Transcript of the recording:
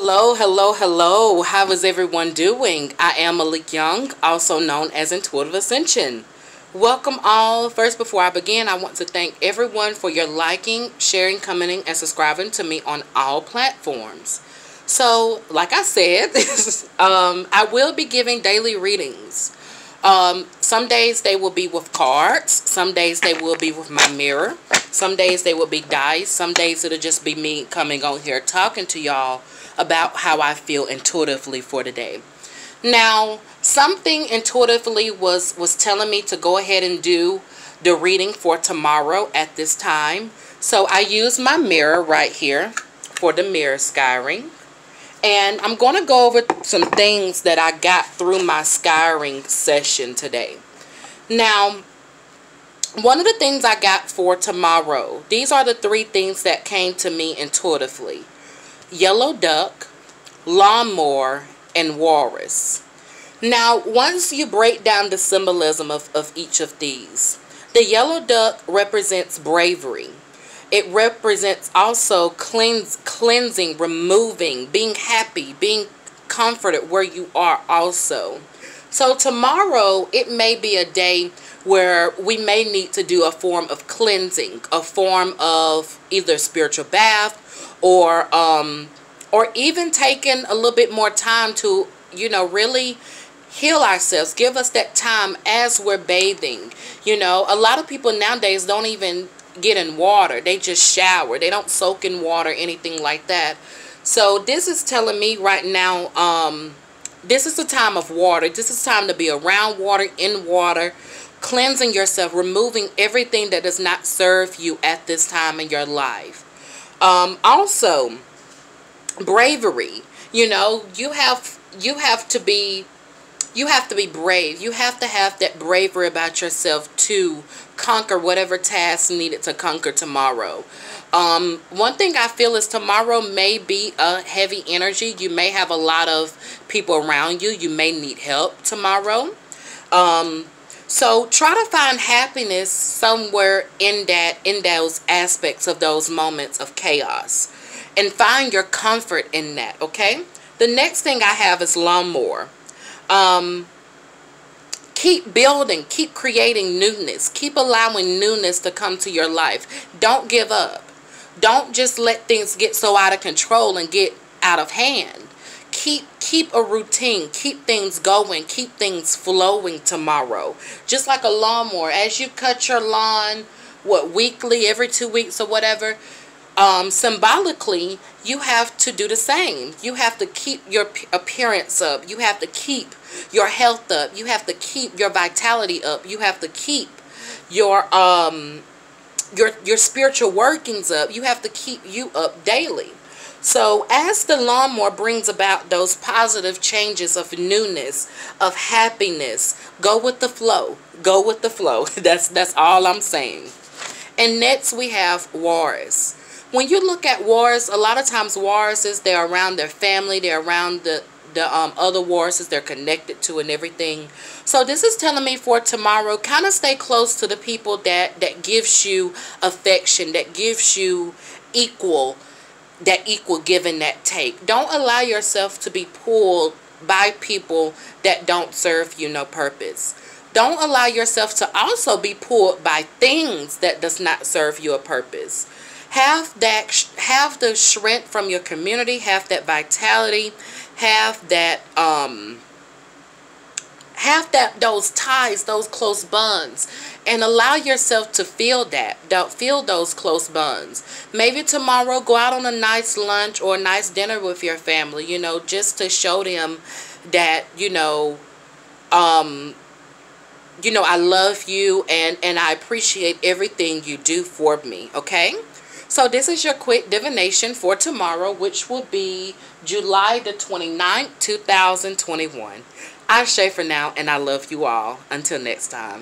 Hello, hello, hello. How is everyone doing? I am Malik Young, also known as Intuitive Ascension. Welcome all. First, before I begin, I want to thank everyone for your liking, sharing, commenting, and subscribing to me on all platforms. So, like I said, um, I will be giving daily readings. Um, some days they will be with cards. Some days they will be with my mirror. Some days they will be dice. Some days it'll just be me coming on here talking to y'all about how I feel intuitively for today. Now, something intuitively was, was telling me to go ahead and do the reading for tomorrow at this time. So I use my mirror right here for the mirror scrying. And I'm going to go over some things that I got through my scrying session today. Now, one of the things I got for tomorrow, these are the three things that came to me intuitively yellow duck, lawnmower, and walrus. Now, once you break down the symbolism of, of each of these, the yellow duck represents bravery. It represents also cleanse, cleansing, removing, being happy, being comforted where you are also. So tomorrow, it may be a day where we may need to do a form of cleansing, a form of either spiritual bath or um, or even taking a little bit more time to, you know, really heal ourselves. Give us that time as we're bathing. You know, a lot of people nowadays don't even get in water. They just shower. They don't soak in water, anything like that. So this is telling me right now, um, this is the time of water. This is time to be around water, in water, cleansing yourself, removing everything that does not serve you at this time in your life. Um, also, bravery. You know, you have you have to be you have to be brave. You have to have that bravery about yourself to conquer whatever task needed to conquer tomorrow. Um, one thing I feel is tomorrow may be a heavy energy. You may have a lot of people around you. You may need help tomorrow. Um, so try to find happiness somewhere in that in those aspects of those moments of chaos. And find your comfort in that, okay? The next thing I have is lawnmower. Um, keep building, keep creating newness. Keep allowing newness to come to your life. Don't give up. Don't just let things get so out of control and get out of hand keep keep a routine. Keep things going. Keep things flowing tomorrow. Just like a lawnmower. As you cut your lawn what weekly every two weeks or whatever um, symbolically you have to do the same. You have to keep your appearance up. You have to keep your health up. You have to keep your vitality up. You have to keep your um your your spiritual workings up. You have to keep you up daily so as the lawnmower brings about those positive changes of newness, of happiness, go with the flow. Go with the flow. that's that's all I'm saying. And next we have wars. When you look at wars, a lot of times wars is they're around their family, they're around the the um, other wars they're connected to and everything. So this is telling me for tomorrow, kind of stay close to the people that, that gives you affection, that gives you equal that equal give and that take. Don't allow yourself to be pulled by people that don't serve you no purpose. Don't allow yourself to also be pulled by things that does not serve you a purpose. Have that have the strength from your community, have that vitality, have that um have that those ties those close bonds and allow yourself to feel that don't feel those close bonds. Maybe tomorrow go out on a nice lunch or a nice dinner with your family you know just to show them that you know um you know I love you and and I appreciate everything you do for me okay? So this is your quick divination for tomorrow which will be July the 29th 2021 I say for now, and I love you all. Until next time.